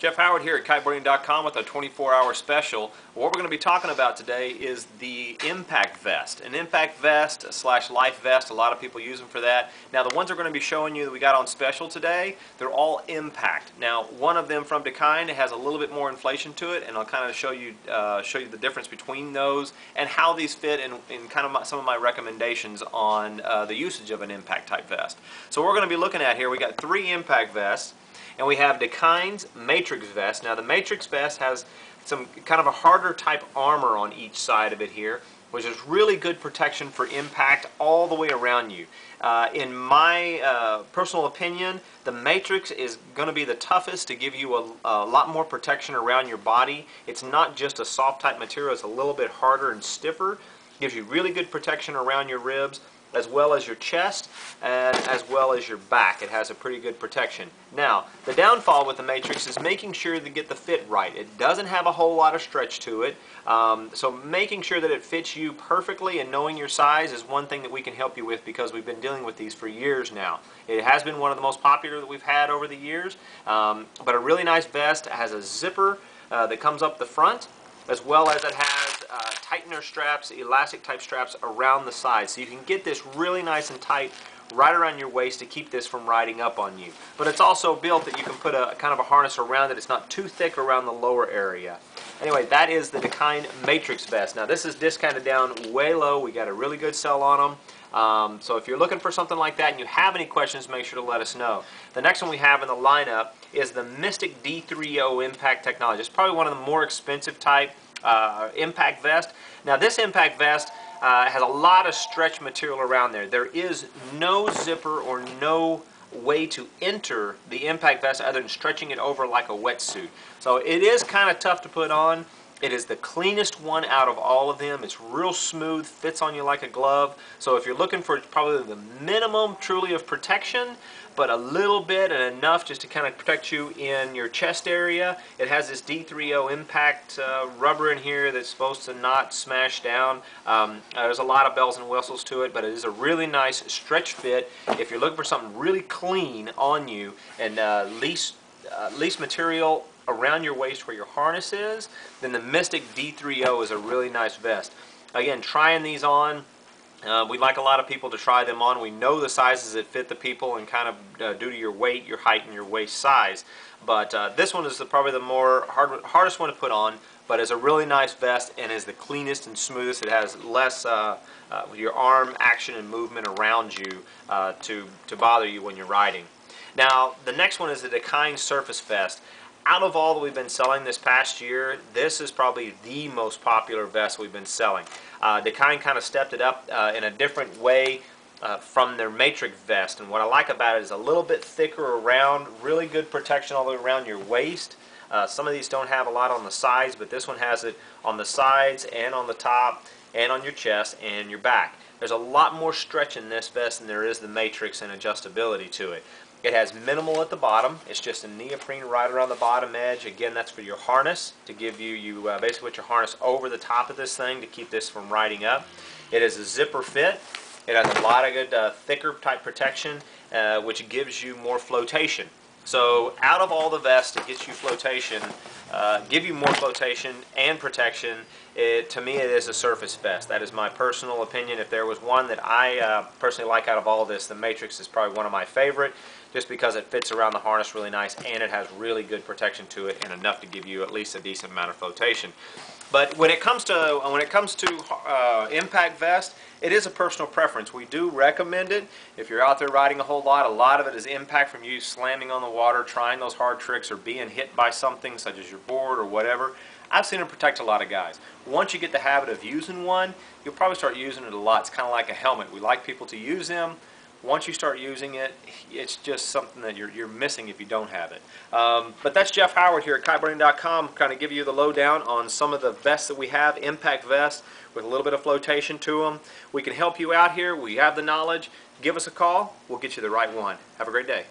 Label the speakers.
Speaker 1: Jeff Howard here at kiteboarding.com with a 24-hour special. What we're going to be talking about today is the impact vest. An impact vest slash life vest, a lot of people use them for that. Now the ones we're going to be showing you that we got on special today, they're all impact. Now one of them from Dakine has a little bit more inflation to it and I'll kind of show you uh, show you the difference between those and how these fit in, in kind of my, some of my recommendations on uh, the usage of an impact type vest. So what we're going to be looking at here, we got three impact vests. And we have Dakine's Matrix Vest. Now the Matrix Vest has some kind of a harder type armor on each side of it here, which is really good protection for impact all the way around you. Uh, in my uh, personal opinion, the Matrix is going to be the toughest to give you a, a, lot more protection around your body. It's not just a soft type material, it's a little bit harder and stiffer. Gives you really good protection around your ribs as well as your chest and as well as your back. It has a pretty good protection. Now, the downfall with the Matrix is making sure to get the fit right. It doesn't have a whole lot of stretch to it, um, so making sure that it fits you perfectly and knowing your size is one thing that we can help you with because we've been dealing with these for years now. It has been one of the most popular that we've had over the years, um, but a really nice vest has a zipper uh, that comes up the front as well as it has uh, tightener straps, elastic type straps around the sides. So you can get this really nice and tight right around your waist to keep this from riding up on you. But it's also built that you can put a kind of a harness around it. It's not too thick around the lower area. Anyway, that is the Dakine Matrix Vest. Now this is discounted down way low. We got a really good sell on them. Um, so if you're looking for something like that and you have any questions, make sure to let us know. The next one we have in the lineup is the Mystic D3O Impact Technology. It's probably one of the more expensive type uh, impact vest. Now this impact vest uh, has a lot of stretch material around there. There is no zipper or no way to enter the impact vest other than stretching it over like a wetsuit. So it is kind of tough to put on. It is the cleanest one out of all of them. It's real smooth, fits on you like a glove. So if you're looking for probably the minimum truly of protection, but a little bit and enough just to kind of protect you in your chest area, it has this D3O impact uh, rubber in here that's supposed to not smash down. Um, there's a lot of bells and whistles to it, but it is a really nice stretch fit if you're looking for something really clean on you and uh, least, uh, least material around your waist where your harness is, then the Mystic D3O is a really nice vest. Again, trying these on, uh, we like a lot of people to try them on. We know the sizes that fit the people and kind of uh, due to your weight, your height, and your waist size. But uh, this one is the, probably the more hard, hardest one to put on, but is a really nice vest and is the cleanest and smoothest. It has less uh, uh, your arm action and movement around you uh, to, to bother you when you're riding. Now, the next one is the Dakine Surface Vest out of all that we've been selling this past year, this is probably the most popular vest we've been selling. Uh, Dakine kind of stepped it up uh, in a different way uh, from their Matrix vest. And what I like about it is a little bit thicker around, really good protection all the way around your waist. Uh, some of these don't have a lot on the sides, but this one has it on the sides and on the top and on your chest and your back. There's a lot more stretch in this vest than there is the Matrix and adjustability to it. It has minimal at the bottom. It's just a neoprene right around the bottom edge. Again, that's for your harness to give you, you uh, basically put your harness over the top of this thing to keep this from riding up. It is a zipper fit. It has a lot of good uh, thicker type protection, uh, which gives you more flotation. So out of all the vests that gets you flotation, uh, give you more flotation and protection, it, to me it is a surface vest. That is my personal opinion. If there was one that I uh, personally like out of all this, the Matrix is probably one of my favorite just because it fits around the harness really nice and it has really good protection to it and enough to give you at least a decent amount of flotation. But when it comes to when it comes to uh, impact vest, it is a personal preference. We do recommend it if you're out there riding a whole lot. A lot of it is impact from you slamming on the water, trying those hard tricks, or being hit by something such as your board or whatever. I've seen it protect a lot of guys. Once you get the habit of using one, you'll probably start using it a lot. It's kind of like a helmet. We like people to use them once you start using it, it's just something that you're, you're missing if you don't have it. Um, but that's Jeff Howard here at kiteboarding.com, kind of give you the lowdown on some of the vests that we have, impact vests with a little bit of flotation to them. We can help you out here. We have the knowledge. Give us a call. We'll get you the right one. Have a great day.